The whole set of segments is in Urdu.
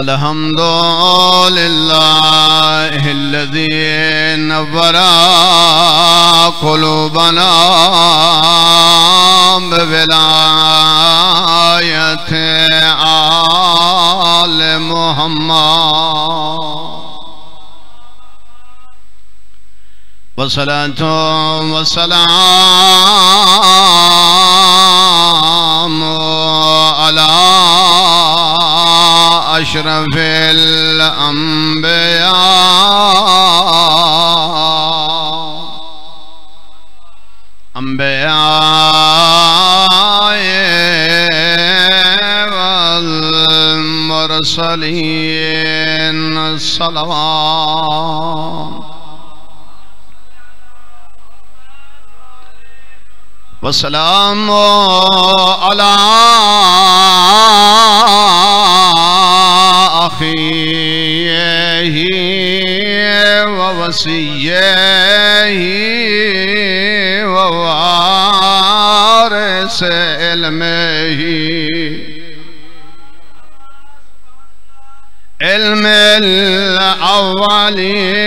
الحمد لله الذي نور قلوبنا بولاية آل محمد. وصلاة وسلام أشرف الأنبياء. أنبياء والمرسلين الصلوات. والسلام على أخيه ووسيه ووارث علمه. علم الأولين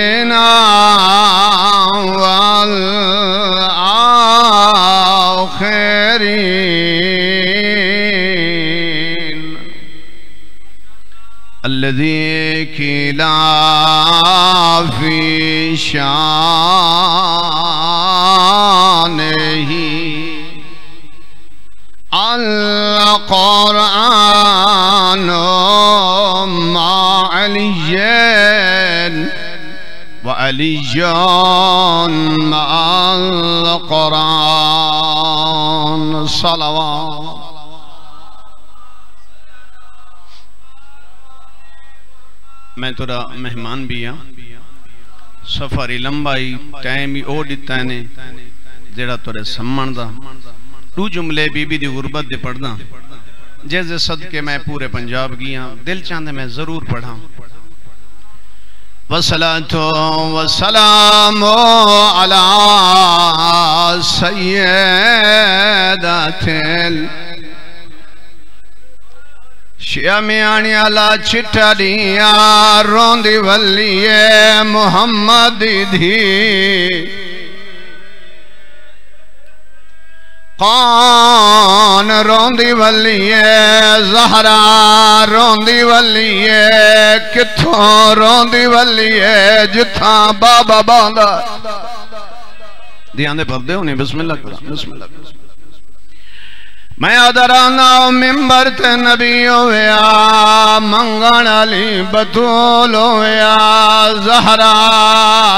وعلي مع القرآن، صلوات۔ میں تھوڑا مہمان بھی ہاں۔ سفری لمبائی، ٹائم ہی او دیتا ہے جیڑا تھوڑے سمن دا۔ تو جملے بی بی دی غربت دے پڑھنا۔ جیسے صدقے میں پورے پنجاب گیا، دل چاندے میں ضرور پڑھا والصلاة والسلام على سيداتل شیامیانی اللہ چھٹڑیاں روندی ولیے محمد دی قان روندی ولی زہرا روندی ولی کتھوں روندی ولی جتھاں بابا باندھا۔ دیاں دے پردے ہونے بسم اللہ کرا بسم اللہ کرا۔ میں ادرانا ممبر تے نبی ہویا، منگن علی بطول ہویا، زہرا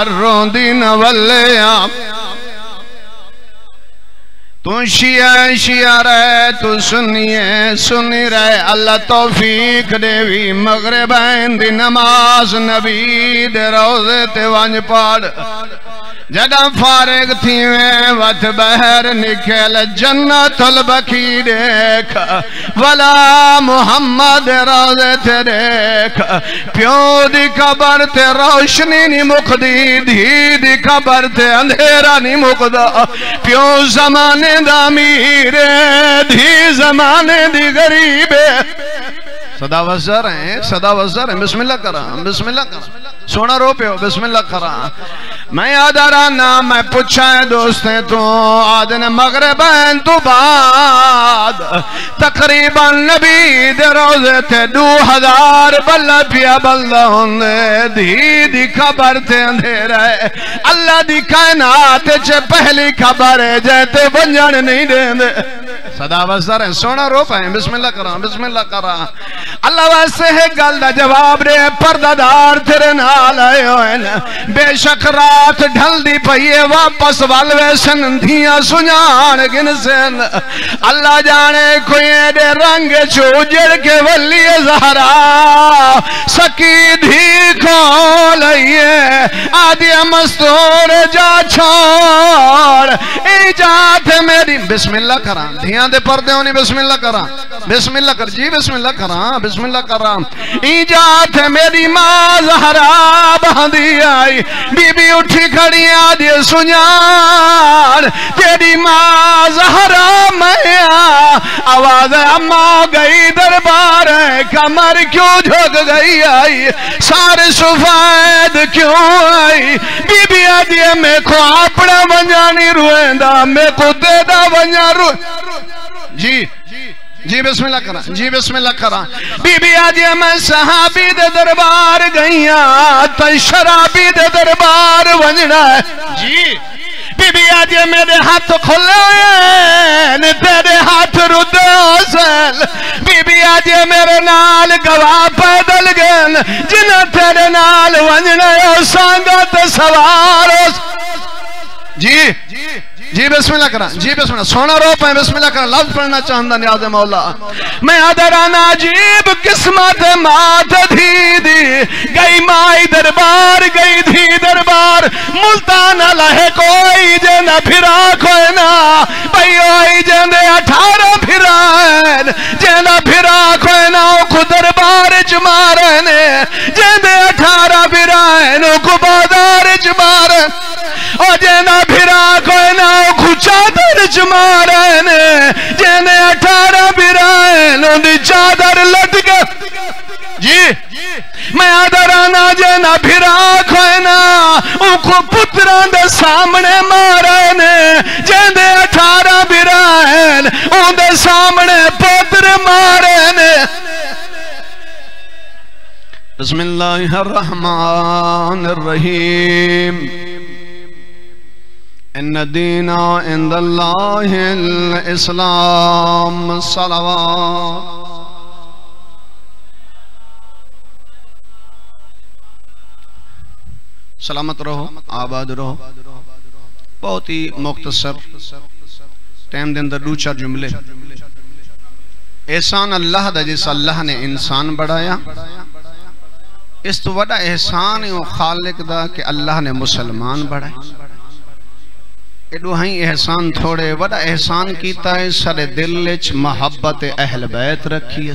روندی نولیا۔ تو شیعہ شیعہ رہے، تو سنیے، سنی رہے۔ اللہ توفیق دیوی مغربین دی نماز نبی دے روزے تے وانج پاڑ۔ جڑا فارغ تھی میں وقت بہر نکل جنت البکی دیکھ۔ ولا محمد روزے تے دیکھ۔ پیو دی قبر تے روشنی نی مقدی دھی دی قبر تے اندھیرا نی مقدا پیو زمانے دا میرے دھی زمانے دی غریبے صدا وزر ہیں، صدا وزر ہیں۔ بسم اللہ کرام، بسم اللہ کرام۔ سونا رو پہ ہو بسم اللہ کرام ہاں۔ میں یاد آرانا ہاں، میں پوچھا ہے دوستے تو آدن مغربین تو بعد۔ تقریباً نبی دے روزے تھے دو ہزار، بلہ پیا بلہ ہوندے دھی دی خبر تھے اندھیرہ ہے اللہ دی کائنات چھے پہلی خبر ہے جیتے بنجان نہیں دیں دے۔ صدا وزر ہیں سونا رو پہ ہیں بسم اللہ کرام ہاں، بسم اللہ کرام اللہ ویسے ہے گل دا جواب دے پردادار تیرے نال آئے ہوئے نا بے شک رات ڈھل دی پئیے واپس والوے سندھیاں سنیان گن سن۔ اللہ جانے کوئی دے رنگ چھو جڑ کے ولی زہرا۔ سکی دھی کو گئی آدھی مستور جا چھوڑ۔ ایجاد میری، بسم اللہ کرا دھیان دے پردے ہونی، بسم اللہ کرا بسم اللہ کر جی بسم اللہ کرا بسم اللہ کرا ایجاد میری ماں زہرا بہندی آئی۔ بی بی اٹھی کھڑی آدھی سنیان تیری ماں زہرا میں آواز اماں گئی دربار کمر کیوں جھگ گئی آئی؟ سارے سفید کیوں آئی؟ بی بی آدھی میں کو اپنا ونجانی روئیں دا میں کو دے دا ونجا روئیں جی۔ جی بسم اللہ کرا جی بسم اللہ کرا۔ بی بی آدھی میں صحابی دے دربار گئیاں تا شرابی دے دربار ونجنا ہے۔ جی۔ بی بی آجے میرے ہاتھ کھلے ہوئے تیرے ہاتھ ردے حسل بی بی آجے میرے نال گواہ پیدل گن جنہ تیرے نال ونجنے ہو سانگت سوار۔ جی۔ جی۔ جی بسم اللہ کرا جی بسم اللہ، سونا رو پائیں، بسم اللہ کرا لفظ پڑھنا چاہندہ نیاز مولا۔ میں ادرانا عجیب قسمت، مات دھی دی گئی مائی دربار، گئی دھی دربار۔ ملتان اللہ کوئی جنہ پھرا کوئی نا۔ بھئی ہوئی جنہ اٹھارہ پھرائن جنہ پھرا کوئی نا کو دربار جمارنے جنہ اٹھارہ پھرائن کو بازار جمارن او جنہ پھرا کوئی برائن اندھی چادر لٹکے جی میں آدھرانا جنہ پھرا کوئی نا۔ ان کو پتران دے سامنے مارین جنہیں اٹھارہ برائن، ان دے سامنے پتر مارین بسم اللہ الرحمن الرحیم۔ ان دین عند اللہ الاسلام صلوات۔ سلامت رہو، آباد رہو۔ بہت ہی مختصر ٹائم دے اندر دو چار جملے۔ احسان اللہ دا جس اللہ نے انسان بڑھایا، اس تو وڈا احسان ہے خالق دا کہ اللہ نے مسلمان بڑھایا۔ ایڈو احسان تھوڑے وڈا احسان کیتا ہے سر دل اچ محبت اہل بیت رکھی ہے۔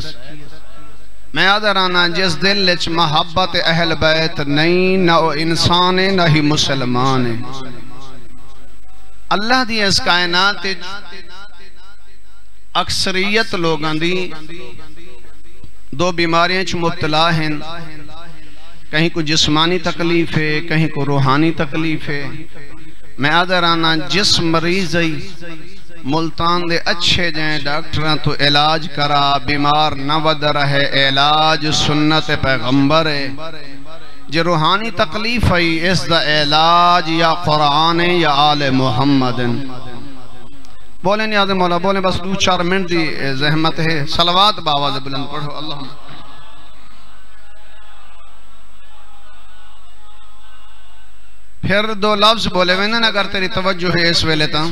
میں آدھرانا جس دل اچ محبت اہل بیت نہیں، نہ انسان ہے، نہ ہی مسلمان ہے۔ اللہ دی اس کائنات اکثریت لوگاں دی دو بیماریاں چھ مبتلا ہیں۔ کہیں کو جسمانی تکلیف ہے، کہیں کو روحانی تکلیف ہے۔ میں آدھرانا جس مریض ملتان دے اچھے جائیں ڈاکٹران تو علاج کرا، بیمار نہ ود رہے، علاج سنت پیغمبر ہے۔ جو روحانی تکلیف ہے اس دا علاج یا قرآن یا آل محمد بولیں نیاز مولا بولیں بس دو چار منٹ دی زحمت ہے۔ صلوات باواز بلند پڑھو۔ اللہم۔ پھر دو لفظ بولے ہوئے نا اگر تیری توجہ ہے اس ویلے تا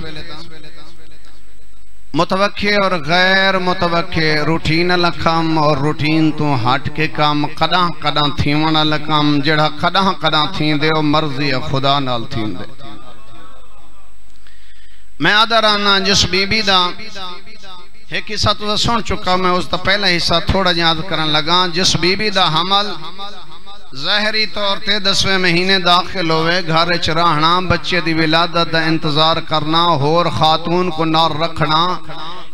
متوقع اور غیر متوقع، روٹین لکھام اور روٹین تو ہٹ کے کام، قداں قداں تھیون لکھام جڑا قداں قداں تھین دے اور مرضی خدا نال تھین دے میں آدھر آنا جس بی بی دا ایک حصہ تو سن چکا میں اس دا پہلا حصہ تھوڑا یاد کرن لگا۔ جس بی بی دا حمل ظاہری طور تے دسویں مہینے داخل ہوئے، گھر چراہنا بچے دی ولادت دا انتظار کرنا، ہور خاتون کو نار رکھنا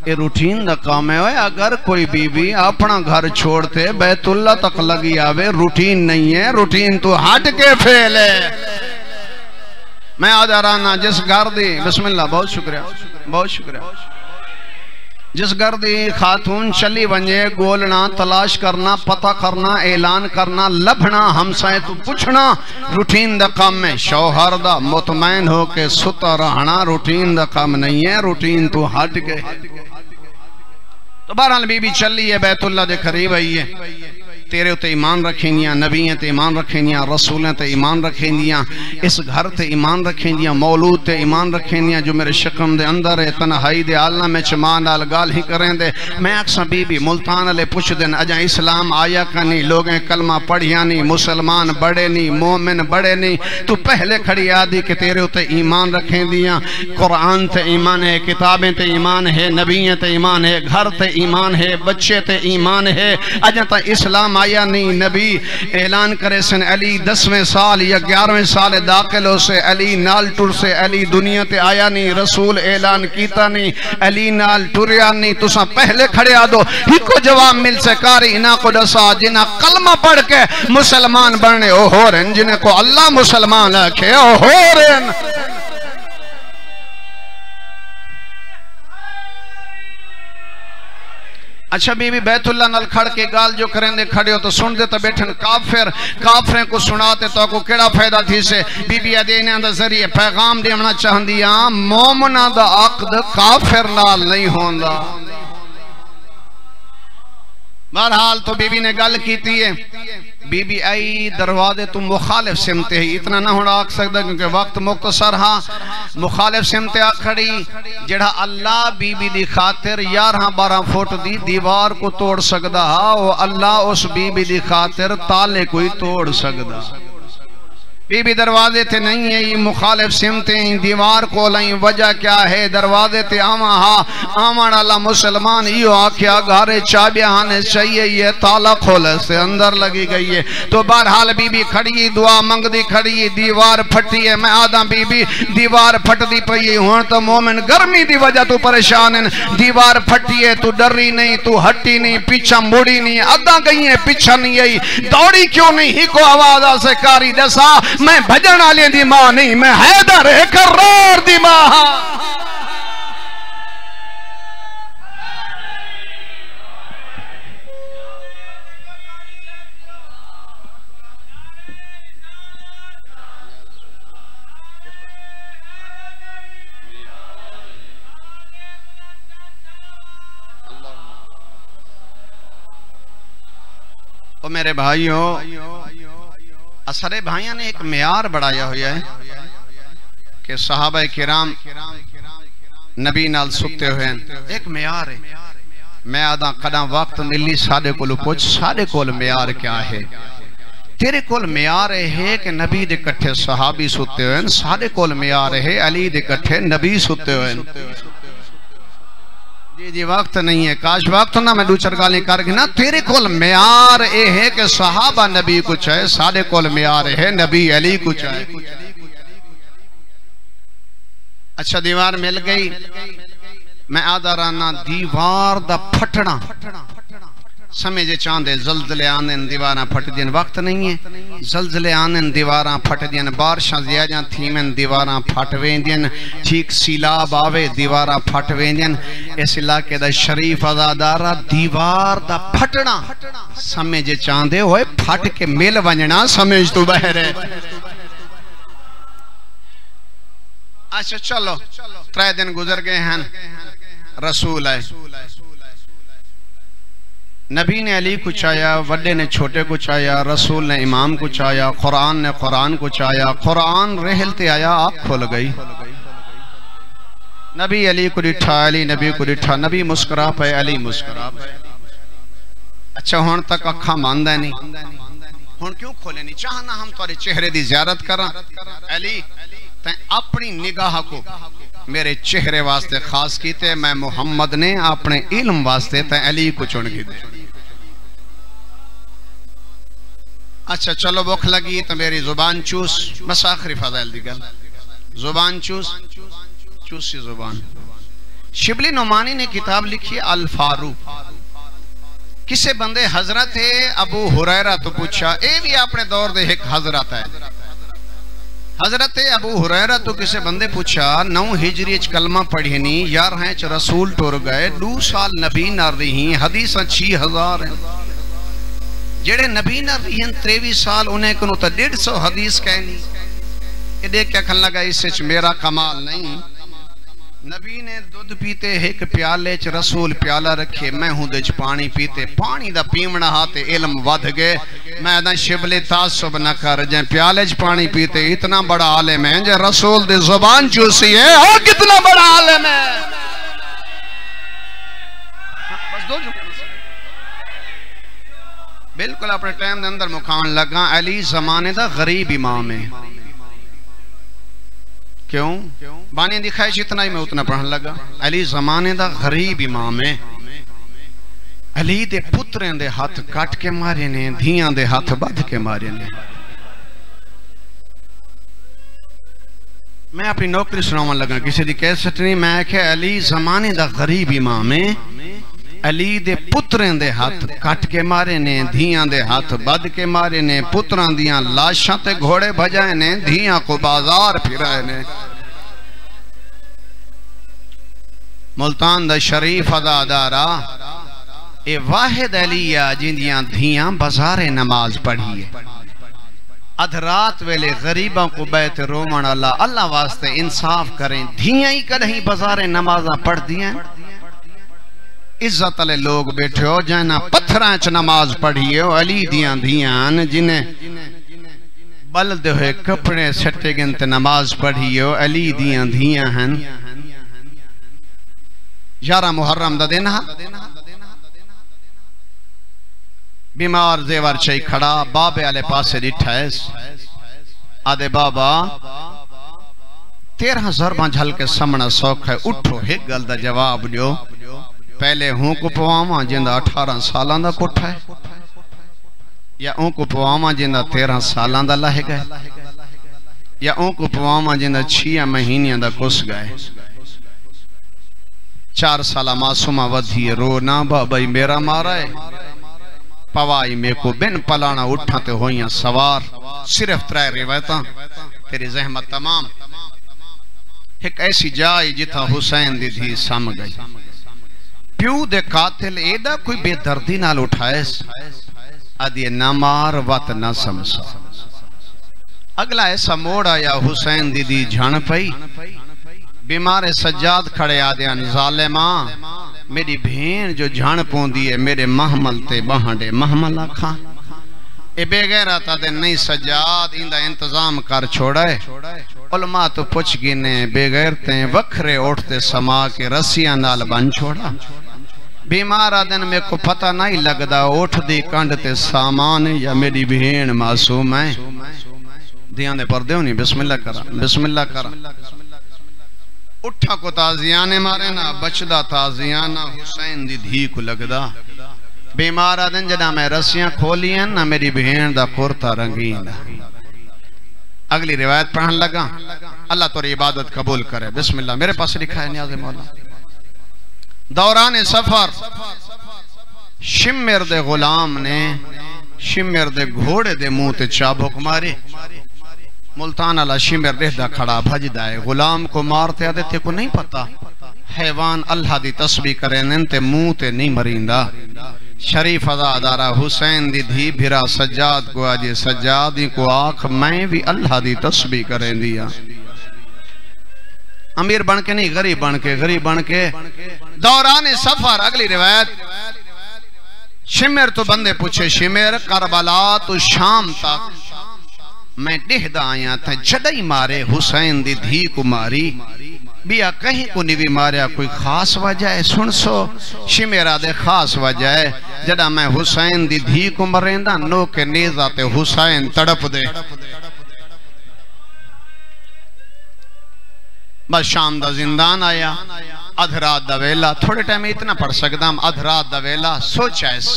یہ روٹین دا کام ہے۔ اگر کوئی بی بی اپنا گھر چھوڑتے بیت اللہ تک لگی آوے، روٹین نہیں ہے، روٹین تو ہٹ کے پھیلے۔ میں آدھا رانا جس گھر دی، بسم اللہ، بہت شکریہ بہت شکریہ۔ جس گردی خاتون چلی ونجے، گولنا، تلاش کرنا، پتہ کرنا، اعلان کرنا، لبھنا ہمسائے تو پوچھنا، روٹین دا کام میں شوہر دا مطمئن ہو کے ستا رہنا، روٹین دا کام نہیں ہے۔ روٹین تو ہٹ گئے تو بہرحال بی بی چلی ہے، بیت اللہ دے قریب آئی ہے۔ تیرے تے ایمان رکھیں دیاں نبییں تے ایمان رکھیں دیاں رسولیں تے ایمان رکھیں دیاں اس گھر تے ایمان رکھیں دیاں مولود تے ایمان رکھیں دیاں جو میرے شکم دے اندر ہے، تنہائی دے عالم میں چمان آل گال ہی کریں دے۔ میں اکسا بی بی ملتان علی پوچھ دن اجا اسلام آیا کنی؟ لوگیں کلمہ پڑھیا نہیں مسلمان بڑے نہیں مومن بڑے نہیں تو پہلے کھڑی آدھی کہ تیرے تے ایمان رکھیں دیاں قرآن تے ایمان ہے، کتابیں تے ایمان ہے نبییں تے ایمان ہے، گھر تے ایمان ہے، بچے تے ایمان ہے۔ اجا تا اسلام آیا آیا نہیں؟ نبی اعلان کرے سن، علی دسویں سال یا گیارویں سال داخل ہو سے علی نال ٹر سے علی دنیا تے آیا نہیں، رسول اعلان کیتا نہیں، علی نال ٹریا نہیں تسا پہلے کھڑے آدو ہی کو جواب مل سے، کاری انہا کو دسا جنہا کلمہ پڑھ کے مسلمان بڑھنے او ہو رہن جنہیں کو اللہ مسلمان رکھے او ہو رہن۔ اچھا بی بی بیت اللہ نل کھڑ کے گال جو کریں دے کھڑے ہو تو سن دے تو بیٹھن کافر، کافریں کو سناتے تو کو کڑا فائدہ تھی سے؟ بی بی ادینے اندر ذریعے پیغام دیمنا چاہندیاں مومنہ دا عقد کافر نال نہیں ہوندہ بہرحال تو بی بی نے گل کیتی ہے بی بی آئی دروازے تو مخالف سمتے ہی اتنا نہ ہونا آکھ سکتا کیونکہ وقت مختصر ہاں۔ مخالف سمتے آکھڑی جڑا اللہ بی بی دی خاطر یارہاں بارہ فوٹ دی دیوار کو توڑ سکتا ہاں وہ اللہ اس بی بی دی خاطر تالے کوئی توڑ سکتا بی بی دروازے تھے نہیں ہے یہ مخالف سمتیں دیوار کو لائیں، وجہ کیا ہے؟ دروازے تھے آما ہاں آمان اللہ مسلمان یہ آکھیا گھارے چابیانے چاہیے یہ تالا کھولے سے اندر لگی گئی ہے۔ تو بارحال بی بی کھڑی، دعا منگ دی کھڑی، دیوار پھٹی ہے۔ میں آدھا بی بی، دیوار پھٹ دی پئی ہوں تو مومن گرمی دی وجہ تو پریشان ہے دیوار پھٹی ہے، تو ڈری نہیں، تو ہٹی نہیں، پیچھا موڑی نہیں آدھا گئی ہے پیچھا نہیں آئی۔ دوڑی کیوں نہیں؟ ہی کو آواز آسے کاری دسا میں بھجن آلیں دی ماں نہیں میں حیدر کرار دی ماں ہاں۔ او میرے بھائیوں اثر بھائیاں نے ایک میار بڑھایا ہویا ہے کہ صحابہ کرام نبی نال سکتے ہوئے ہیں۔ ایک میار ہے۔ میں آدھا قدم وقت ملی سادے کولو پوچھ سادے کول میار کیا ہے؟ تیرے کول میار ہے کہ نبی دے کٹھے صحابی سکتے ہوئے ہیں سادے کول میار ہے، علی دے کٹھے نبی سکتے ہوئے ہیں۔ جی جی وقت نہیں ہے۔ کاش وقت نہ، میں دو چرگالیں کر گنا تیرے کول میار اے ہے کہ صحابہ نبی کچھ ہے سادے کول میار ہے، نبی علی کچھ ہے۔ اچھا دیوار مل گئی۔ میں آدھا رانا دیوار دا پھٹنا۔ سمجھے جی، چاندے زلزلے آنن، دیواراں پھٹ دین۔ وقت نہیں ہے۔ زلزلے آنن، دیواراں پھٹ دین۔ بارشاں زیادہ تھیمن، دیواراں پھٹ ویندین۔ ٹھیک سیلاب آوے، دیواراں پھٹ ویندین۔ اس علاقے دا شریف ازادارہ، دیوار دا پھٹنا۔ سمجھے چاندے ہوئے، پھٹ کے مل ونجنا سمجھ تو بہرے اچھا چلو ترائے دن گزر گئے ہیں۔ رسول ہے نبی نے علی کو چاہیا وڈے نے چھوٹے کو چاہیا رسول نے امام کو چاہیا قرآن نے قرآن کو چاہیا قرآن رہلتے آیا آپ کھول گئی۔ نبی علی کو ڈٹھا علی نبی کو ڈٹھا نبی مسکرا پہ علی مسکرا پہ اچھا ہون تک اکھا ماندہ نہیں۔ ہون کیوں کھولے نہیں؟ چاہنا ہم توڑے چہرے دی زیارت کرا علی تین اپنی نگاہ کو میرے چہرے واسطے خاص کیتے، میں محمد نے اپنے علم واسطے تین علی کو چن کی دے۔ اچھا چلو بکھ لگی تو میری زبان چوس۔ بس آخری فضائل دی گل۔ زبان چوس۔ چوسی زبان۔ شبلی نعمانی نے کتاب لکھی الفاروق۔ کسے بندے حضرت ہے ابو حریرہ تو پوچھا، اے بھی اپنے دور دے ایک حضرت ہے؟ حضرت ابو حریرہ تو کسے بندے پوچھا، نو ہجری اچ کلمہ پڑھی نہیں یار ہیں چھ رسول ٹور گئے، دو سال نبی نہ رہی حدیثہ چھ ہزار ہیں۔ جڑے نبی نہ رہی ہیں، تریوی سال انہیں کنو تا ڈیڑھ سو حدیث کہنی۔ یہ دیکھ کیا کھن لگا، اس سے میرا کمال نہیں۔ نبی نے دودھ پیتے، ایک پیالے چ رسول پیالہ رکھے، میں ہوں دے چ پانی پیتے، پانی دا پیمنا ہاتے علم ودھ گئے۔ میں دا شبل تعصب نہ کر جائیں پیالے چ پانی پیتے، اتنا بڑا عالم ہے۔ جے رسول دے زبان چوسی ہے اور کتنا بڑا عالم ہے۔ بس دو جو بالکل اپنے ٹائم دے اندر مکان لگا، علی زمانے دا غریب امام ہے۔ کیوں؟ بانی دکھائے جتنا ہی میں اتنا پڑھن لگا۔ علی زمانے دا غریب امام ہے۔ علی دے پتریں دے ہاتھ کٹ کے مارے نے، دھیاں دے ہاتھ بدھ کے مارے نے۔ میں اپنی نوکری سناؤں لگا، کسی دی کیسٹ نہیں۔ میں کہ علی زمانے دا غریب امام ہے۔ علی دے پتریں دے ہاتھ کٹ کے مارے نے، دھیاں دے ہاتھ بد کے مارے نے۔ پتران دیاں لاشاں تے گھوڑے بجائے نے، دھیاں کو بازار پھرائے نے۔ ملتان دا شریف ادا دارا اے واحد علیہ جن دیاں دھیاں بازار نماز پڑھی ہے۔ ادھرات ویلے غریباں کو بیت رومن اللہ اللہ واسطے انصاف کریں۔ دھیاں ہی کدہیں بازار نمازاں پڑھ دیاں عزت علی لوگ بیٹھے ہو جائنا پتھران چ نماز پڑھیے ہو علی دیاں دیاں جنہیں بلد ہوئے کپڑے سٹے گنت نماز پڑھیے ہو علی دیاں دیاں ہیں یارہ محرم دا دینا۔ بیمار زیور چاہی کھڑا، بابے علی پاسے ڈٹھا ہے آدھے بابا، تیرہ ضربان جھل کے سمنا سوکھ ہے، اٹھو ہک گل دا جواب لیو پہلے ہوں کو پواما جندہ اٹھارہ سالان دا کٹھا ہے۔ یا ہوں کو پواما جندہ تیرہ سالان دا لہ گئے یا ہوں کو پواما جندہ چھیا مہینیاں دا کس گئے چار سالہ معصومہ ودھی رو رونا بابای میرا مارا ہے۔ پوائی میں کو بن پلانا اٹھاتے ہوئیاں سوار۔ صرف ترائے روایتاں۔ تیری زحمت تمام۔ ایک ایسی جائی جتا حسین دی تھی سام گئی۔ پیو دے قاتل ایڈا کوئی بے دردی نال اٹھائے ادھے نہ مار وط نہ سمسا اگلا ایسا موڑا یا حسین دی دی جھان پئی۔ بیمار سجاد کھڑے آدھیان ظالماں میری بھین جو جھان پون دیئے میرے محمل تے بہنڈے محمل آکھاں۔ اے بے غیرہ تا دے نہیں سجاد اندہ انتظام کر چھوڑے علماء تو پچھ گینے، بے غیرتے وکھرے اٹھتے سما کے رسیاں نال بن چھوڑا۔ بیمار آدن میں کو پتہ نہیں لگدا، اٹھ دی کنڈ تے سامان یا میری بہین معصوم ہے۔ دیاں دے پردے ہونی، بسم اللہ کرا بسم اللہ کرا اٹھا کو تازیانے مارے نا بچدا تازیانہ حسین دی دھی کو لگدا۔ بیمار آدن جدا میں رسیاں کھولی ہیں نا میری بہین دا کرتا رنگین۔ اگلی روایت پڑھن لگا۔ اللہ تو عبادت قبول کرے۔ بسم اللہ۔ میرے پاس لکھا ہے نیاز مولا۔ دوران سفر۔ شمر دے غلام نے شمر دے گھوڑے دے منہ تے چابک ماری ملتان اللہ شمر رہدہ کھڑا بھج دائے غلام کو مارتے آدھے تے کو نہیں پتا۔ حیوان اللہ دی تسبیح کرے، ننتے منہ تے نہیں مریندہ شریف ازادارہ حسین دی دھی بھرا سجاد کو آجے سجادی کو آنکھ میں بھی اللہ دی تسبیح کریں دیا۔ امیر بن کے نہیں، غریب بن کے، غریب بن کے۔ دوران سفر اگلی روایت۔ شمر تو بندے پوچھے، شمر، کربلا تو شام تک۔ میں ڈہدہ آیا تھا جڑائی مارے حسین دی دھی کو ماری۔ بیا کہیں کو نہیں ماریا، کوئی خاص وجہ ہے؟ سن سو شمیرہ دے خاص وجہ ہے۔ جڑا میں حسین دی دھی کو مریندا، نو کے نیزہ تے حسین تڑپ دے۔ بس شام دا زندان آیا۔ ادھرات دا ویلا، تھوڑے ٹائم اتنا پڑھ سکتا ہم ادھرات دا ویلا سوچ ایس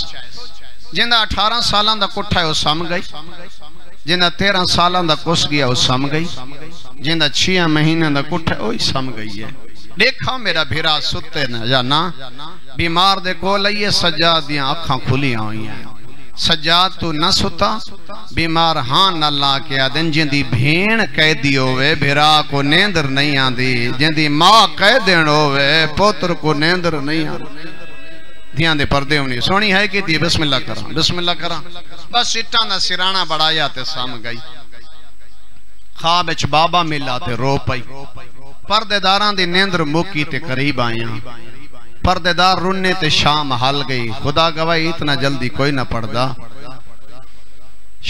جندہ اٹھارہ سالان دا کٹھا ہے، وہ سم گئی۔ جندہ تیرہ سالان دا کس گیا وہ سم گئی جندہ چھیہ مہینہ دا کٹھا ہے وہی سم گئی ہے۔ دیکھا میرا بھیرا ستے نہ یا نا بیمار دے کو لئیے سجادیاں اکھاں کھلی آئی ہیں۔ سجاد تو نہ ستا، بیمار ہاں نہ لا کے آدن جن دی بھین قیدی ہوئے بھرا کو نیندر نہیں آدھی جن دی ماں قیدن ہوئے پوتر کو نیندر نہیں آدھی دھیان دے پردے ہونی سونی ہے کہ دی بسم اللہ کرا۔ بسم اللہ کرا۔ بس سٹان دا سرانا بڑھایا تے سام گئی۔ خواب اچھ بابا ملا تے رو پئی۔ پردے داران دی نیندر موکی تے قریب آیاں پردے دار رننے تے شام حل گئی۔ خدا گواہی اتنا جلدی کوئی نہ پڑ دا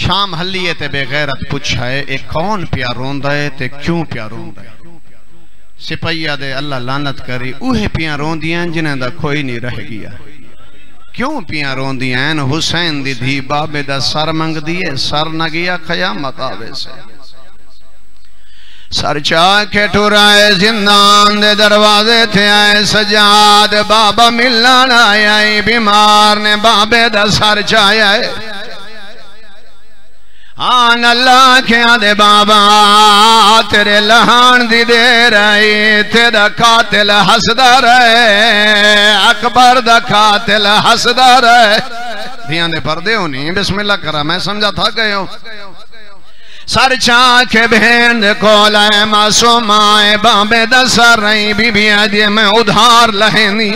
شام حلیے تے بے غیرت پوچھائے اے کون پیا روندہ ہے تے کیوں پیا روندہ ہے؟ سپہیہ دے اللہ لانت کری۔ اوہے پیا روندیاں جنہیں دا کوئی نہیں رہ گیا۔ ہے کیوں پیا روندیاں حسین دی دھی بابے دا سر منگ دیئے سر نہ گیا قیامت آوے سے۔ سر چاہ کے ٹورائے زندان دے دروازے تھے آئے، سجاد بابا ملان آئے بیمار نے بابے دا سر چاہ آئے آن اللہ کیا دے بابا، تیرے لہان دی دے رہی، تیرا قاتل حسدہ رہے، اکبر دا قاتل حسدہ رہے۔ دھیان دے پردے ہونی بسم اللہ کرا، میں سمجھا تھا گئے ہوں سر چاک بھیند کولائے معصوم آئے بابے دسر رہی بی بی آدھے میں ادھار لہنی۔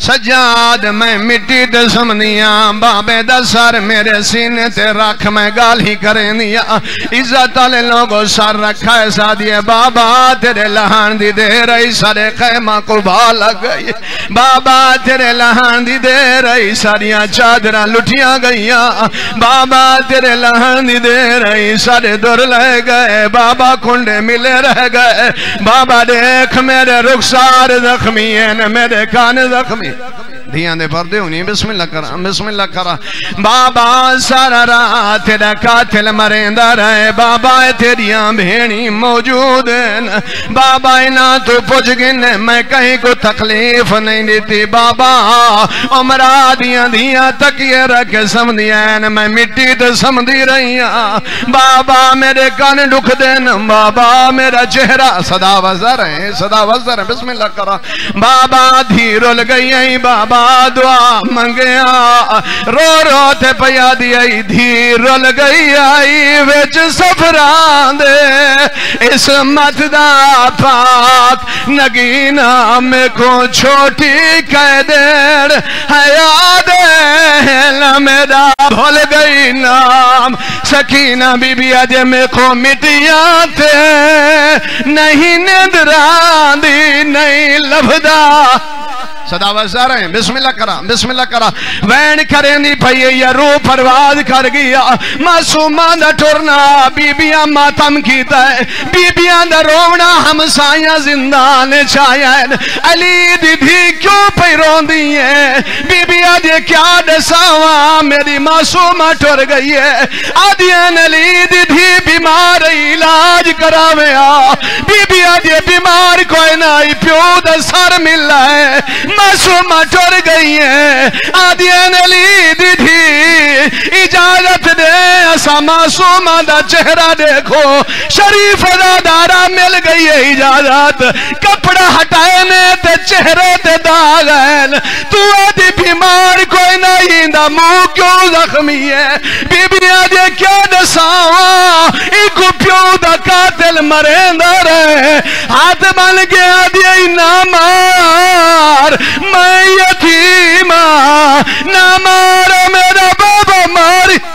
سجاد میں مٹی تے سمنیاں بابے دا سر میرے سینے تے رکھ میں گال ہی کریں عزت والے لوگوں سر رکھا ہے سادیے بابا تیرے لہان دی دے رہی سارے خیمہ کو بھالا گئی بابا تیرے لہان دی دے رہی ساریاں چادرہ لٹیاں گئیاں بابا تیرے لہان دی دے رہی سارے دور لے گئے بابا کنڈے ملے رہ گئے بابا دیکھ میرے رخسار زخمی ہیں میرے کان زخمی Come دھیان دے پردے ہونی بسم اللہ کرا، بسم اللہ کرا۔ بابا سارا رات تیرا قاتل مرندہ رہے، بابا تیریاں بھینی موجود ہیں۔ بابا اینا تو پوچھ گنے، میں کہیں کو تکلیف نہیں دیتی۔ بابا عمرہ دیاں دیاں تکیے رکھے سمدیاں میں مٹی تو سمدی رہی ہاں۔ بابا میرے کان ڈکھ دین، بابا میرا چہرہ صدا وزر ہے، صدا وزر ہے بسم اللہ کرا۔ بابا دھیرل گئی ہیں، بابا دعا منگیا۔ رو رو تے پیا دی دھیرل گئی آئی، وچ سفران دے۔ اس مت دا پاک نگینا میں کو چھوٹی کہہ دیر حیاد ہے میرا بھول گئی نام۔ سکینہ بی بی آجے میں کو مٹیاں تھے نہیں ندران دی، نہیں لفدہ صدا وزار ہیں۔ بسم اللہ کرا، بسم اللہ کرا۔ وین کریں دی پھئیے یا روح پرواز کر گیا۔ معصومان دا ٹورنا بی بیاں ماتم کیتا ہے۔ بی بیاں دا رونا ہم سائیاں زندان چاہیا ہے۔ علی دی دھی کیوں پہ رون دی ہے؟ بی بیاں دے کیا دساواں؟ میری معصومہ ٹور گئی ہے۔ آدھین علی دی دھی بیمار علاج کراویا بی بیاں دے بیمار کوئی نائی پیو دا سر ملا ہے۔ معصومہ ٹور گئی ہیں۔ آدھی نے لی دی۔ تھی اجازت دے۔ دا معصومہ دا چہرہ دیکھو، شریف دا دارا مل گئی ہے اجازت۔ کپڑا ہٹائے نے تے چہرے تے دا غین تو ایدی بیمار کوئی نہیں، دا مو کیوں زخمی ہے؟ بی بی آدھے کیا دساواں؟ ایکو پیوں دا قاتل مریندا رہے۔ ہاتھ بن گیا دیئی نامار میں یتیمہ نامار میرا بابا ماری۔